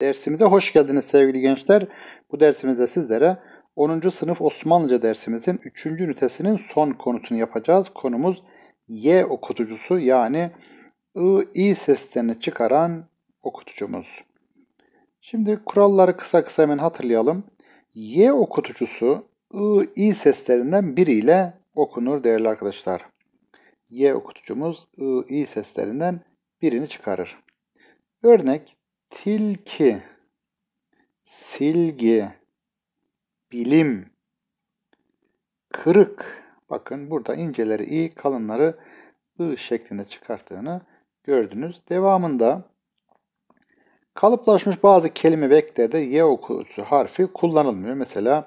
Dersimize hoş geldiniz sevgili gençler. Bu dersimizde sizlere 10. sınıf Osmanlıca dersimizin 3. ünitesinin son konusunu yapacağız. Konumuz Y okutucusu yani I, I seslerini çıkaran okutucumuz. Şimdi kuralları kısa kısa hemen hatırlayalım. Y okutucusu I, I seslerinden biriyle okunur değerli arkadaşlar. Y okutucumuz I, I seslerinden birini çıkarır. Örnek tilki, silgi, bilim, kırık. Bakın burada inceleri i, kalınları ı şeklinde çıkarttığını gördünüz. Devamında kalıplaşmış bazı kelime ve eklerde y okutucu harfi kullanılmıyor. Mesela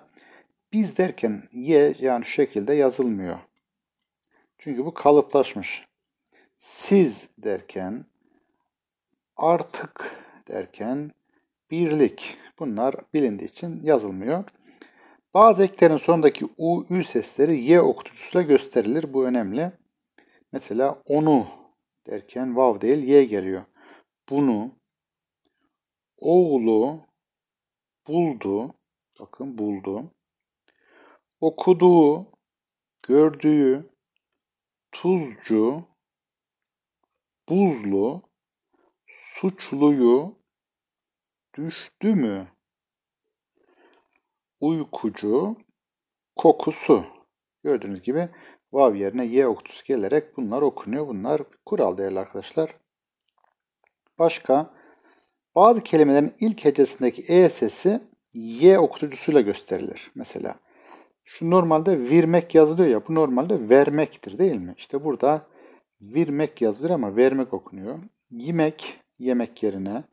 biz derken y yani şu şekilde yazılmıyor. Çünkü bu kalıplaşmış. Siz derken artık derken birlik bunlar bilindiği için yazılmıyor. Bazı eklerin sonundaki u, ü sesleri y okutucusuyla gösterilir. Bu önemli. Mesela onu derken vav değil y geliyor. Bunu, oğlu, buldu, bakın buldu, okuduğu, gördüğü, tuzcu, buzlu, suçluyu, düştü mü? Uykucu, kokusu. Gördüğünüz gibi vav yerine y okutusu gelerek bunlar okunuyor. Bunlar kural değerli arkadaşlar. Başka bazı kelimelerin ilk hecesindeki e sesi y okutucusuyla gösterilir. Mesela şu normalde virmek yazılıyor ya bu normalde vermektir değil mi? İşte burada virmek yazılır ama vermek okunuyor. Yemek yemek yerine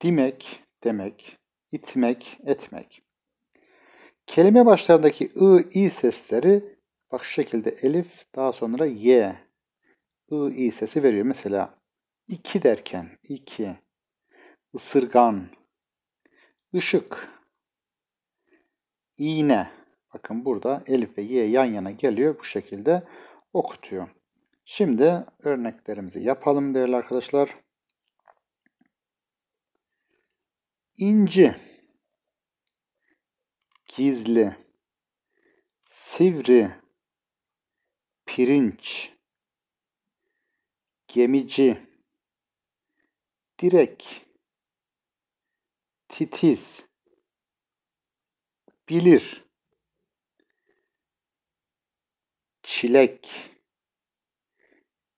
dimek demek, itmek, etmek. Kelime başlarındaki ı, i sesleri bak şu şekilde elif daha sonra y ı, i sesi veriyor. Mesela iki derken iki, ısırgan, ışık, iğne. Bakın burada elif ve y yan yana geliyor. Bu şekilde okutuyor. Şimdi örneklerimizi yapalım değerli arkadaşlar. İnci, gizli, sivri, pirinç, gemici, direk, titiz, bilir, çilek,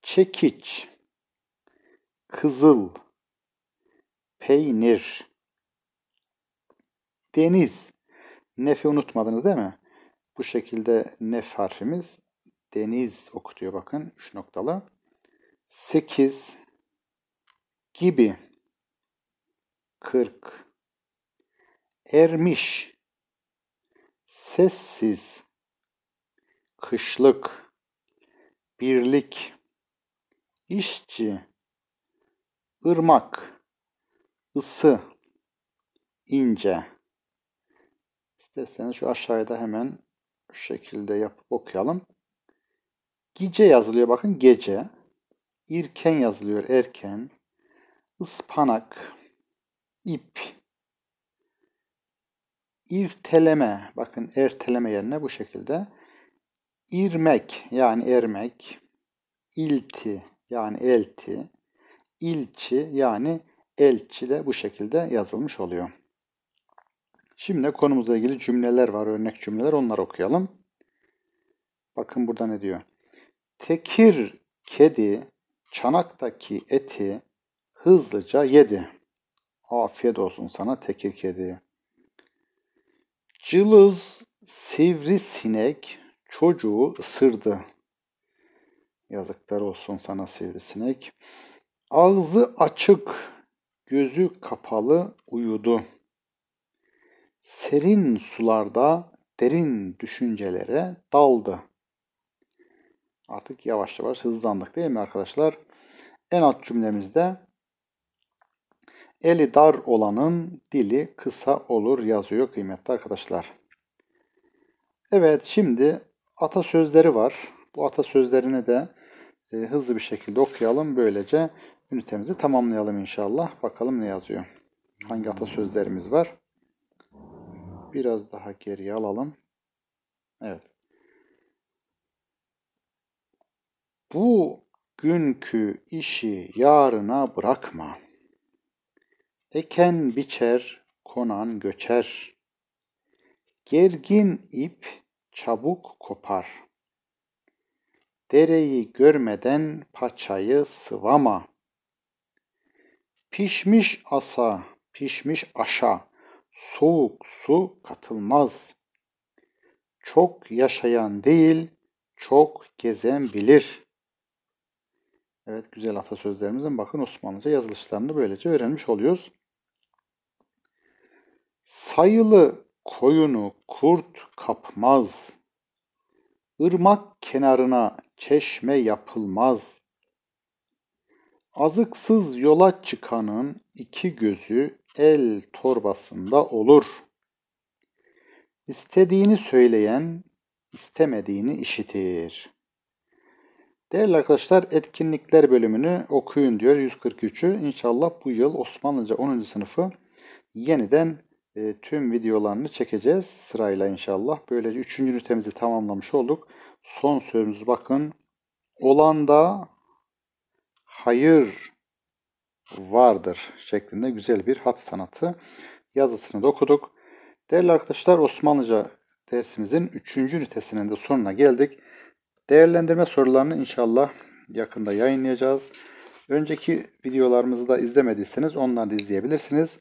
çekiç, kızıl, peynir, Deniz. Nef'i unutmadınız değil mi? Bu şekilde nef harfimiz deniz okutuyor bakın. Üç noktalı. Sekiz gibi. Kırk. Ermiş. Sessiz. Kışlık. Birlik. İşçi. Irmak ısı ince İsterseniz şu aşağıda hemen şu şekilde yapıp okuyalım. Gece yazılıyor bakın gece. İrken yazılıyor erken. Ispanak. ip. İrteleme. Bakın erteleme yerine bu şekilde. İrmek yani ermek. İlti yani elti. İlçi yani elçi de bu şekilde yazılmış oluyor. Şimdi konumuzla ilgili cümleler var, örnek cümleler. Onları okuyalım. Bakın burada ne diyor? Tekir kedi çanaktaki eti hızlıca yedi. Afiyet olsun sana tekir kedi. Cılız sivri sinek çocuğu ısırdı. Yazıklar olsun sana sivrisinek. Ağzı açık, gözü kapalı uyudu serin sularda derin düşüncelere daldı. Artık yavaş yavaş hızlandık değil mi arkadaşlar? En alt cümlemizde eli dar olanın dili kısa olur yazıyor kıymetli arkadaşlar. Evet şimdi atasözleri var. Bu atasözlerini de e, hızlı bir şekilde okuyalım. Böylece ünitemizi tamamlayalım inşallah. Bakalım ne yazıyor. hangi atasözlerimiz var. Biraz daha geriye alalım. Evet. Bu günkü işi yarına bırakma. Eken biçer, konan göçer. Gergin ip çabuk kopar. Dereyi görmeden paçayı sıvama. Pişmiş asa, pişmiş aşa, soğuk su katılmaz. Çok yaşayan değil, çok gezen bilir. Evet güzel atasözlerimizin bakın Osmanlıca yazılışlarını böylece öğrenmiş oluyoruz. Sayılı koyunu kurt kapmaz. Irmak kenarına çeşme yapılmaz. Azıksız yola çıkanın iki gözü el torbasında olur. İstediğini söyleyen istemediğini işitir. Değerli arkadaşlar etkinlikler bölümünü okuyun diyor 143'ü. İnşallah bu yıl Osmanlıca 10. sınıfı yeniden e, tüm videolarını çekeceğiz sırayla inşallah. Böylece 3. ünitemizi tamamlamış olduk. Son sözümüz bakın. Olanda hayır vardır şeklinde güzel bir hat sanatı yazısını da okuduk. Değerli arkadaşlar Osmanlıca dersimizin 3. ünitesinin de sonuna geldik. Değerlendirme sorularını inşallah yakında yayınlayacağız. Önceki videolarımızı da izlemediyseniz onları da izleyebilirsiniz.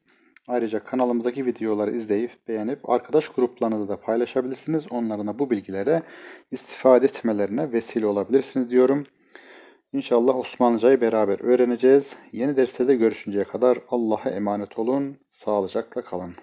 Ayrıca kanalımızdaki videoları izleyip beğenip arkadaş gruplarınızda da paylaşabilirsiniz. Onların da bu bilgilere istifade etmelerine vesile olabilirsiniz diyorum. İnşallah Osmanlıcayı beraber öğreneceğiz. Yeni derslerde görüşünceye kadar Allah'a emanet olun. Sağlıcakla kalın.